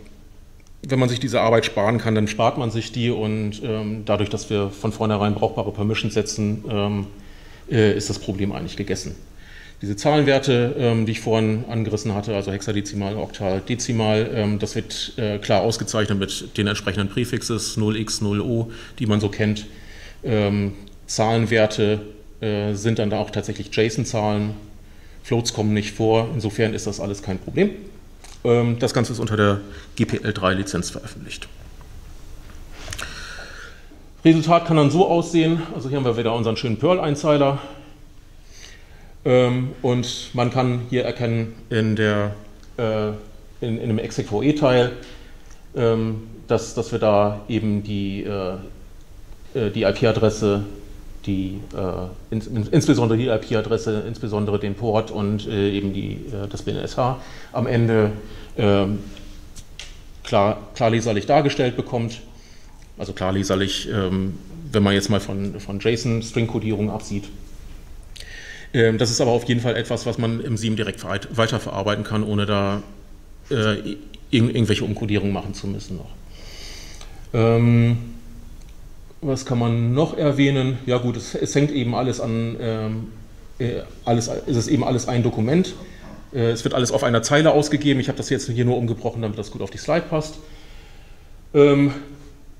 wenn man sich diese Arbeit sparen kann, dann spart man sich die und ähm, dadurch, dass wir von vornherein brauchbare Permissions setzen, ähm, äh, ist das Problem eigentlich gegessen. Diese Zahlenwerte, ähm, die ich vorhin angerissen hatte, also Hexadezimal, Oktal, Dezimal, ähm, das wird äh, klar ausgezeichnet mit den entsprechenden Präfixes 0x, 0o, die man so kennt. Ähm, Zahlenwerte äh, sind dann da auch tatsächlich JSON-Zahlen. Floats kommen nicht vor, insofern ist das alles kein Problem. Das Ganze ist unter der GPL3-Lizenz veröffentlicht. Resultat kann dann so aussehen, also hier haben wir wieder unseren schönen Perl-Einzeiler, ähm, und man kann hier erkennen in, der, äh, in, in dem execve-Teil, ähm, dass, dass wir da eben die, äh, äh die IP-Adresse, die, äh, ins, insbesondere die IP-Adresse, insbesondere den Port und äh, eben die, äh, das BNSH am Ende ähm, klar, leserlich dargestellt bekommt. Also klar leserlich, ähm, wenn man jetzt mal von, von JSON-String-Kodierung absieht. Ähm, das ist aber auf jeden Fall etwas, was man im SIEM direkt weiterverarbeiten kann, ohne da äh, irgendwelche Umkodierungen machen zu müssen noch. Ähm, was kann man noch erwähnen? Ja gut, es, es hängt eben alles an, ähm, äh, alles, es ist eben alles ein Dokument. Äh, es wird alles auf einer Zeile ausgegeben. Ich habe das jetzt hier nur umgebrochen, damit das gut auf die Slide passt. Ähm,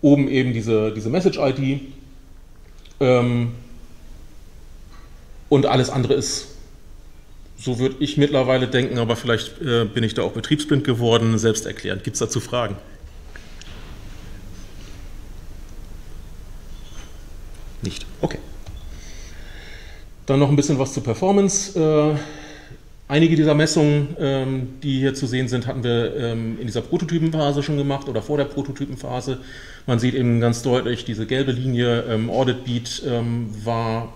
oben eben diese, diese Message-ID. Ähm, und alles andere ist, so würde ich mittlerweile denken, aber vielleicht äh, bin ich da auch betriebsblind geworden, selbsterklärend. Gibt es dazu Fragen? Nicht. Okay. Dann noch ein bisschen was zur Performance. Äh, einige dieser Messungen, ähm, die hier zu sehen sind, hatten wir ähm, in dieser Prototypenphase schon gemacht oder vor der Prototypenphase. Man sieht eben ganz deutlich, diese gelbe Linie ähm, Audit Beat war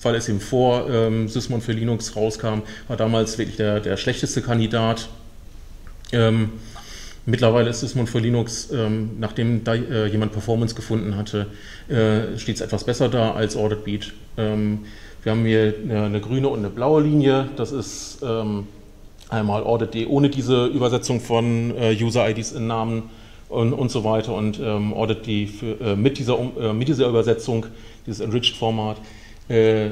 weil es ihm vor Sysmon für Linux rauskam, war damals wirklich der, der schlechteste Kandidat. Ähm, mittlerweile ist Sysmon für Linux, ähm, nachdem da äh, jemand Performance gefunden hatte, äh, steht es etwas besser da als AuditBeat. Ähm, wir haben hier eine, eine, grüne und eine blaue Linie. Das ist ähm, einmal AuditD ohne diese Übersetzung von äh, User-IDs in Namen und, und so weiter und ähm, AuditD äh, mit, dieser, äh, mit dieser Übersetzung, dieses Enriched-Format. Äh,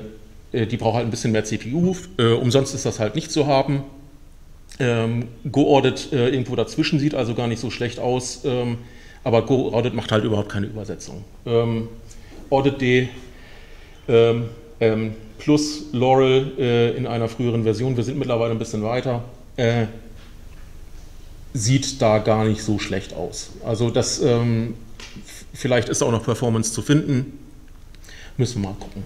äh, die braucht halt ein bisschen mehr CPU. Äh, umsonst ist das halt nicht zu haben. Ähm, Go-Audit äh, irgendwo dazwischen sieht also gar nicht so schlecht aus, ähm, aber Go-Audit macht halt überhaupt keine Übersetzung. Ähm, Audit-D ähm, ähm, plus Laurel äh, in einer früheren Version, wir sind mittlerweile ein bisschen weiter, äh, sieht da gar nicht so schlecht aus. Also das, ähm, vielleicht ist auch noch Performance zu finden, müssen wir mal gucken.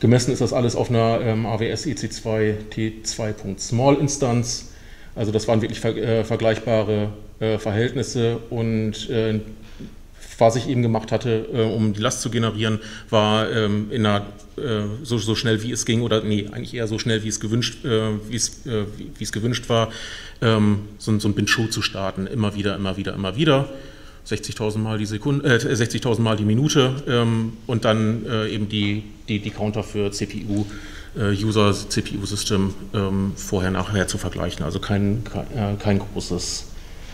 Gemessen ist das alles auf einer ähm, AWS EC2 T2.small Instanz. Also das waren wirklich ver äh, vergleichbare äh, Verhältnisse und äh, was ich eben gemacht hatte, äh, um die Last zu generieren, war ähm, in einer, äh, so, so, schnell wie es ging oder nee, eigentlich eher so schnell wie es gewünscht, äh, wie es, wie gewünscht war, ähm, so, so ein Bin-Show zu starten, immer wieder, immer wieder, immer wieder. 60.000 Mal die Sekunde, äh, 60.000 Mal die Minute ähm, und dann äh, eben die, die, die Counter für CPU, äh, User, CPU-System ähm, vorher, nachher zu vergleichen. Also kein, kein, äh, kein, großes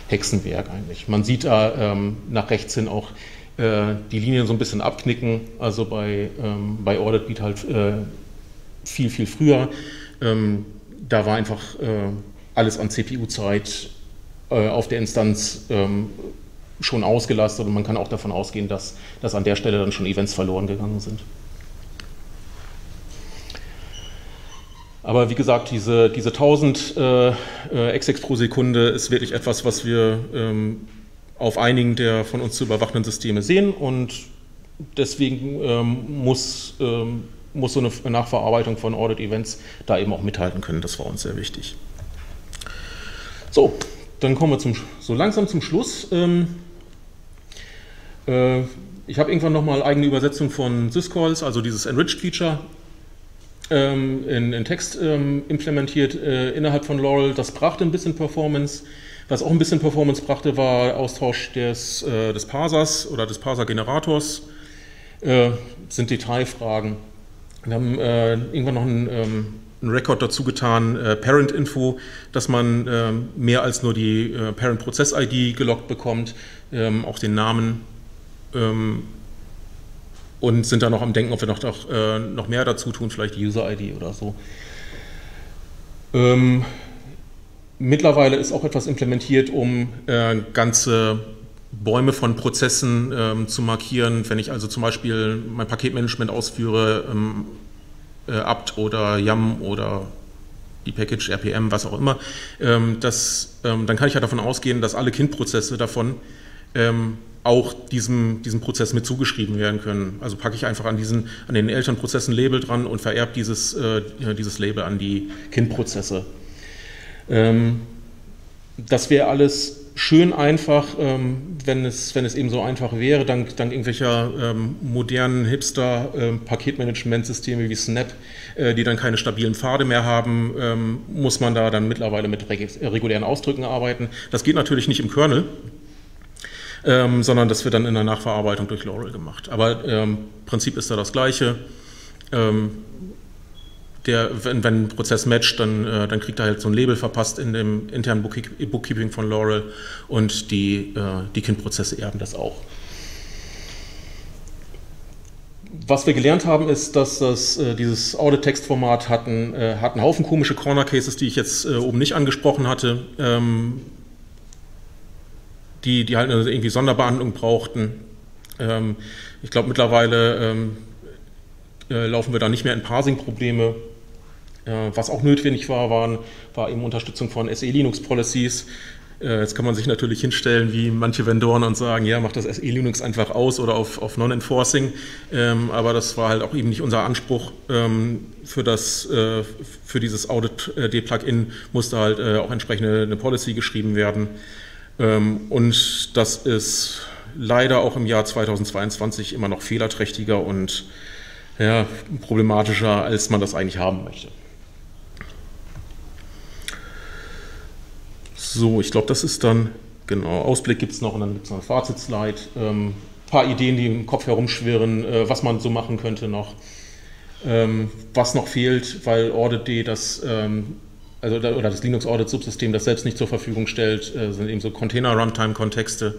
Hexenwerk eigentlich. Man sieht da ähm, nach rechts hin auch äh, die Linien so ein bisschen abknicken. Also bei, ähm, bei Audit Beat halt äh, viel, viel früher. Ähm, da war einfach alles an CPU-Zeit auf der Instanz ähm, schon ausgelastet und man kann auch davon ausgehen, dass, dass an der Stelle dann schon Events verloren gegangen sind. Aber wie gesagt, diese, diese 1000 äh, äh, Execs pro Sekunde ist wirklich etwas, was wir ähm, auf einigen der von uns zu überwachenden Systeme sehen und deswegen ähm, muss, ähm, muss so eine Nachverarbeitung von Audit-Events da eben auch mithalten können. Das war uns sehr wichtig. So, dann kommen wir zum, so langsam zum Schluss. Ähm, äh, ich habe irgendwann nochmal eigene Übersetzung von Syscalls, also dieses Enriched Feature, ähm, in, in, Text ähm, implementiert äh, innerhalb von Laurel. Das brachte ein bisschen Performance. Was auch ein bisschen Performance brachte, war Austausch des, äh, des Parsers oder des Parser-Generators. Äh, sind Detailfragen. Wir haben äh, irgendwann noch einen, ähm, einen Record dazu getan, äh, Parent-Info, dass man ähm, mehr als nur die äh, Parent-Prozess-ID gelockt bekommt, ähm, auch den Namen ähm, und sind da noch am Denken, ob wir noch, noch, äh, noch mehr dazu tun, vielleicht User-ID oder so. Ähm, mittlerweile ist auch etwas implementiert, um äh, ganze Bäume von Prozessen ähm, zu markieren. Wenn ich also zum Beispiel mein Paketmanagement ausführe, ähm, äh, apt oder YAM oder die Package RPM, was auch immer, ähm, das, ähm, dann kann ich ja davon ausgehen, dass alle Kindprozesse davon ähm, auch diesem, diesem Prozess mit zugeschrieben werden können. Also packe ich einfach an, diesen, an den Elternprozessen Label dran und vererbe dieses, äh, dieses Label an die Kindprozesse. Ähm, das wäre alles schön einfach, ähm, wenn, es, wenn es eben so einfach wäre, dank, dank irgendwelcher ähm, modernen Hipster-Paketmanagementsysteme ähm, wie Snap, äh, die dann keine stabilen Pfade mehr haben, ähm, muss man da dann mittlerweile mit regulären Ausdrücken arbeiten. Das geht natürlich nicht im Kernel, ähm, sondern das wird dann in der Nachverarbeitung durch Laurel gemacht. Aber ähm, Prinzip ist da das gleiche. Ähm, der, wenn, wenn, ein Prozess matcht, dann, äh, dann kriegt er halt so ein Label verpasst in dem internen Bookkeeping von Laurel und die, äh, die Kindprozesse erben das auch. Was wir gelernt haben, ist, dass das, äh, dieses Audit-Text-Format hat, äh, hat einen Haufen komische Corner-Cases, die ich jetzt äh, oben nicht angesprochen hatte. Ähm, die, die halt irgendwie Sonderbehandlung brauchten. Ähm, ich glaube, mittlerweile ähm, äh, laufen wir da nicht mehr in Parsing-Probleme. Äh, was auch notwendig war, waren, war eben Unterstützung von SE-Linux-Policies. Äh, jetzt kann man sich natürlich hinstellen wie manche Vendoren und sagen, ja, macht das SE-Linux einfach aus oder auf, auf Non-Enforcing. Ähm, aber das war halt auch eben nicht unser Anspruch. Ähm, für, das, äh, für dieses Audit-D-Plugin musste halt äh, auch entsprechende eine Policy geschrieben werden. Ähm, und das ist leider auch im Jahr 2022 immer noch fehlerträchtiger und ja, problematischer, als man das eigentlich haben möchte. So, ich glaube, das ist dann, genau, Ausblick gibt es noch und dann gibt es noch eine Fazitslide. Ein ähm, paar Ideen, die im Kopf herumschwirren, äh, was man so machen könnte noch. Ähm, was noch fehlt, weil Audit.d das ähm, also oder das Linux Audit Subsystem das selbst nicht zur Verfügung stellt, äh, sind eben so Container Runtime Kontexte,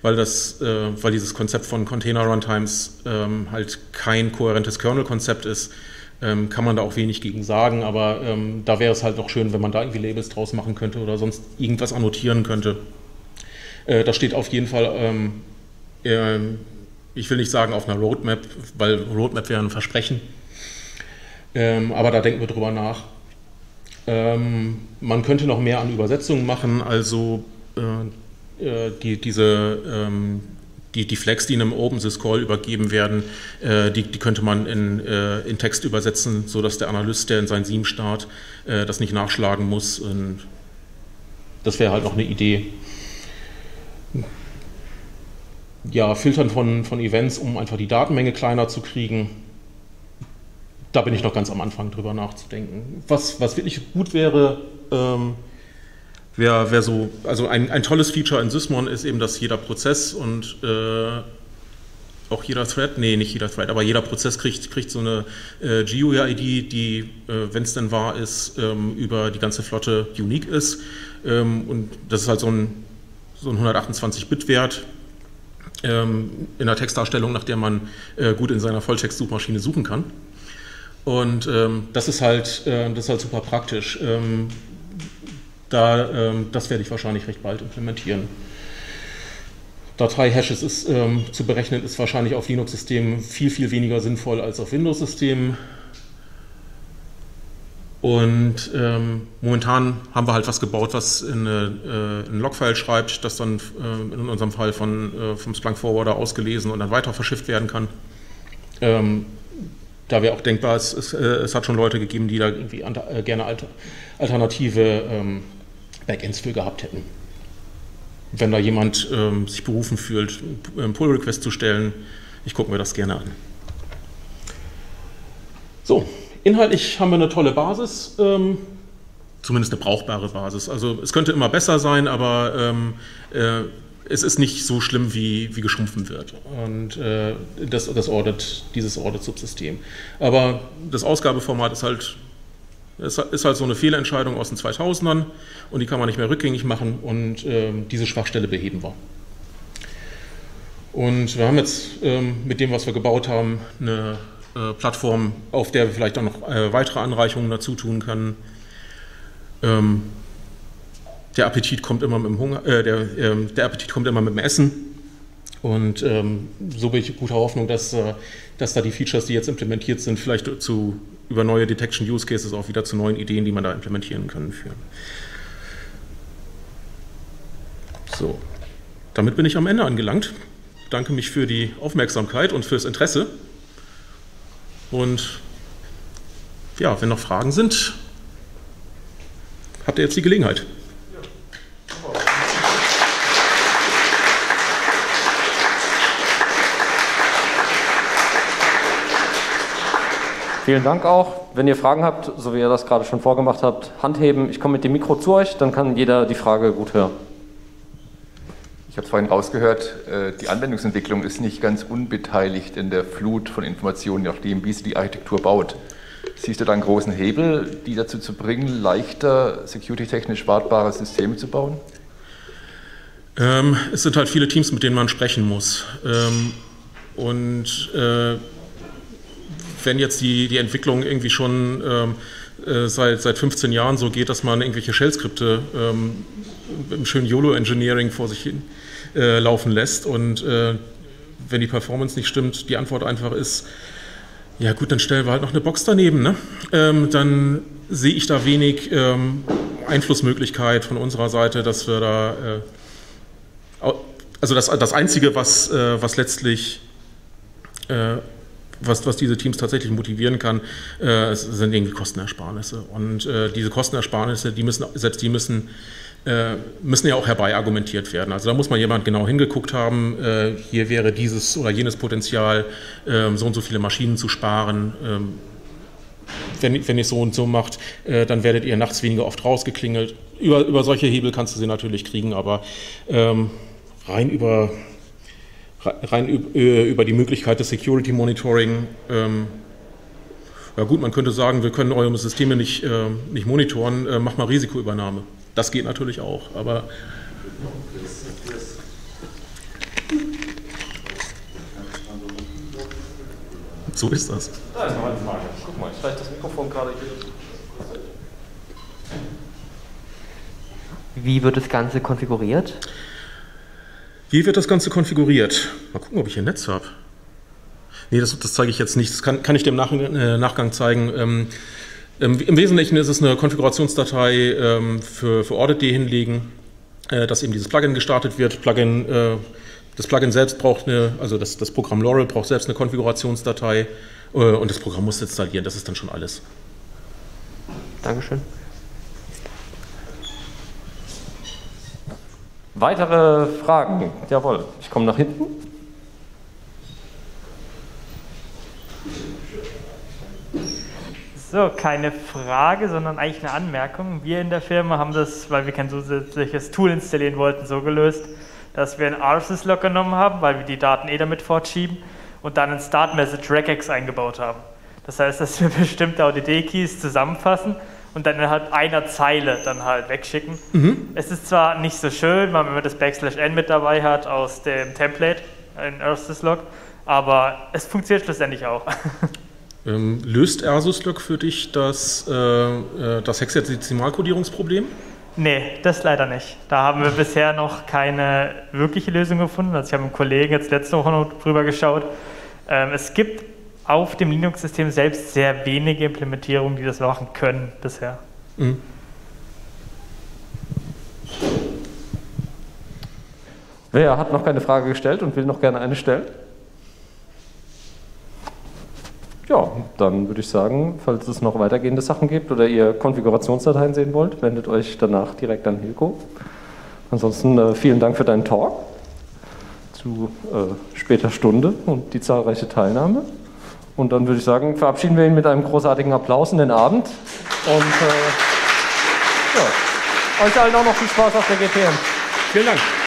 weil das, äh, weil dieses Konzept von Container Runtimes ähm, halt kein kohärentes Kernel-Konzept ist, ähm, kann man da auch wenig gegen sagen. Aber ähm, da wäre es halt noch schön, wenn man da irgendwie Labels draus machen könnte oder sonst irgendwas annotieren könnte. Äh, das steht auf jeden Fall. Äh, ich will nicht sagen auf einer Roadmap, weil Roadmap wäre ein Versprechen. Ähm, aber da denken wir drüber nach. Ähm, man könnte noch mehr an Übersetzungen machen, also äh, äh, die, diese, ähm, die, die Flags, die in einem OpenSys Call übergeben werden, äh, die, die könnte man in, äh, in Text übersetzen, sodass der Analyst, der in sein SIEM start, äh, das nicht nachschlagen muss. Und das wäre halt noch eine Idee. Ja, Filtern von, von Events, um einfach die Datenmenge kleiner zu kriegen da bin ich noch ganz am Anfang drüber nachzudenken. Was, was wirklich gut wäre, ähm, wäre wär so, also ein, ein tolles Feature in Sysmon ist eben, dass jeder Prozess und äh, auch jeder Thread, nee, nicht jeder Thread, aber jeder Prozess kriegt, kriegt so eine äh, GUI-ID, die, äh, wenn es denn wahr ist, ähm, über die ganze Flotte unique ist. Ähm, und das ist halt so ein, so ein 128-Bit-Wert ähm, in der Textdarstellung, nach der man äh, gut in seiner Volltext-Suchmaschine suchen kann. Und ähm, das, ist halt, äh, das ist halt super praktisch. Ähm, da, ähm, das werde ich wahrscheinlich recht bald implementieren. Datei-Hashes ist, ähm, zu berechnen ist wahrscheinlich auf Linux-Systemen viel, viel weniger sinnvoll als auf Windows-Systemen. Und ähm, momentan haben wir halt was gebaut, was in, äh, ein Logfile schreibt, das dann äh, in unserem Fall von, äh, vom Splunk Forwarder ausgelesen und dann weiter verschifft werden kann. Ähm, da wäre auch denkbar, es, es, äh, es, hat schon Leute gegeben, die da irgendwie äh, gerne alternative ähm, Backends für gehabt hätten. Wenn da jemand ähm, sich berufen fühlt, einen Pull-Request zu stellen, ich gucke mir das gerne an. So, inhaltlich haben wir eine tolle Basis. Ähm, zumindest eine brauchbare Basis. Also es könnte immer besser sein, aber ähm, äh, es ist nicht so schlimm, wie, wie geschrumpfen wird. Und äh, das, das Audit, dieses Audit-Subsystem. Aber das Ausgabeformat ist halt, ist halt so eine Fehlentscheidung aus den 2000ern und die kann man nicht mehr rückgängig machen und äh, diese Schwachstelle beheben wir. Und wir haben jetzt ähm, mit dem, was wir gebaut haben, eine äh, Plattform, auf der wir vielleicht auch noch äh, weitere Anreichungen dazu tun können. Ähm, der Appetit kommt immer mit dem Hunger, äh, der, ähm, der, Appetit kommt immer mit dem Essen. Und ähm, so bin ich guter Hoffnung, dass, äh, dass da die Features, die jetzt implementiert sind, vielleicht zu, über neue Detection Use Cases auch wieder zu neuen Ideen, die man da implementieren kann, führen. So, damit bin ich am Ende angelangt. Danke mich für die Aufmerksamkeit und fürs Interesse. Und ja, wenn noch Fragen sind, habt ihr jetzt die Gelegenheit. Vielen Dank auch. Wenn ihr Fragen habt, so wie ihr das gerade schon vorgemacht habt, Handheben. Ich komme mit dem Mikro zu euch, dann kann jeder die Frage gut hören. Ich habe vorhin rausgehört, äh, die Anwendungsentwicklung ist nicht ganz unbeteiligt in der Flut von Informationen, nachdem wie sie die Architektur baut. Siehst du da einen großen Hebel, die dazu zu bringen, leichter security-technisch wartbare Systeme zu bauen? Ähm, es sind halt viele Teams, mit denen man sprechen muss. Ähm, und äh, wenn jetzt die, die Entwicklung irgendwie schon ähm, äh, seit, seit 15 Jahren so geht, dass man irgendwelche Shell-Skripte ähm, im schönen YOLO-Engineering vor sich hin äh, laufen lässt und äh, wenn die Performance nicht stimmt, die Antwort einfach ist, ja gut, dann stellen wir halt noch eine Box daneben. Ne? Ähm, dann sehe ich da wenig ähm, Einflussmöglichkeit von unserer Seite, dass wir da, äh, also das, das Einzige, was, äh, was letztlich äh, was, was diese Teams tatsächlich motivieren kann, äh, sind irgendwie Kostenersparnisse. Und äh, diese Kostenersparnisse, die müssen, selbst die müssen, äh, müssen ja auch herbei argumentiert werden. Also da muss man jemand genau hingeguckt haben, äh, hier wäre dieses oder jenes Potenzial, ähm, so und so viele Maschinen zu sparen. Ähm, wenn, wenn ihr so und so macht, äh, dann werdet ihr nachts weniger oft rausgeklingelt. Über, über solche Hebel kannst du sie natürlich kriegen, aber ähm, rein über rein äh, über die Möglichkeit des Security Monitoring. Ähm, ja gut, man könnte sagen, wir können eure Systeme nicht, äh, nicht monitoren, äh, mach mal Risikoübernahme. Das geht natürlich auch, aber so ist das. Da ist noch eine Frage. Guck mal, ich reiche das Mikrofon gerade hier. Wie wird das Ganze konfiguriert? Wie wird das Ganze konfiguriert? Mal gucken, ob ich hier ein Netz habe. Nee, das, das, zeige ich jetzt nicht. Das kann, kann ich dir im Nach äh, Nachgang zeigen. Ähm, ähm, Im Wesentlichen ist es eine Konfigurationsdatei ähm, für, für Audit.d hinlegen, äh, dass eben dieses Plugin gestartet wird. Plugin, äh, das Plugin selbst braucht eine, also das, das Programm Laurel braucht selbst eine Konfigurationsdatei äh, und das Programm muss installieren. Das ist dann schon alles. Dankeschön. Weitere Fragen? Jawohl, ich komme nach hinten. So, keine Frage, sondern eigentlich eine Anmerkung. Wir in der Firma haben das, weil wir kein zusätzliches Tool installieren wollten, so gelöst, dass wir einen RSS-Log genommen haben, weil wir die Daten eh damit fortschieben und dann ein Start-Message Regex eingebaut haben. Das heißt, dass wir bestimmte ODD-Keys zusammenfassen und dann innerhalb einer Zeile dann halt wegschicken. Mhm. Es ist zwar nicht so schön, wenn man das Backslash n mit dabei hat aus dem Template in Log, aber es funktioniert schlussendlich auch. Ähm, löst Ersuslog für dich das, äh, äh das Hexadezimalkodierungsproblem? Nee, das leider nicht. Da haben wir bisher noch keine wirkliche Lösung gefunden. Also ich habe mit einem Kollegen jetzt letzte Woche noch drüber geschaut. Ähm, es gibt auf dem Linux-System selbst sehr wenige Implementierungen, die das machen können bisher. Mhm. Wer hat noch keine Frage gestellt und will noch gerne eine stellen? Ja, dann würde ich sagen, falls es noch weitergehende Sachen gibt oder ihr Konfigurationsdateien sehen wollt, wendet euch danach direkt an Hilko. Ansonsten äh, vielen Dank für deinen Talk zu äh, später Stunde und die zahlreiche Teilnahme. Und dann würde ich sagen, verabschieden wir ihn mit einem großartigen Applaus in den Abend. Und, äh Ja. Euch allen auch noch viel Spaß auf der GPN. Vielen Dank.